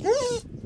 Mm-hmm.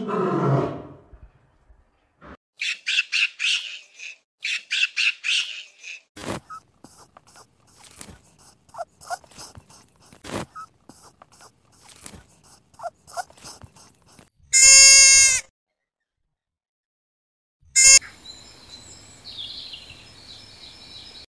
Jesus.